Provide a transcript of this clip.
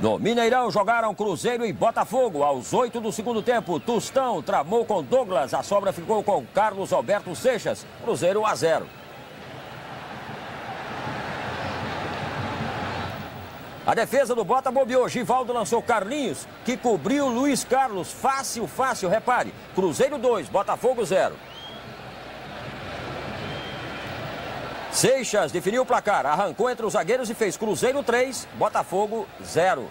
No Mineirão jogaram Cruzeiro e Botafogo. Aos oito do segundo tempo, Tustão tramou com Douglas. A sobra ficou com Carlos Alberto Seixas. Cruzeiro a zero. A defesa do Bota bobeou. Givaldo lançou Carlinhos, que cobriu Luiz Carlos. Fácil, fácil, repare. Cruzeiro 2, Botafogo 0. Seixas definiu o placar, arrancou entre os zagueiros e fez Cruzeiro 3, Botafogo 0.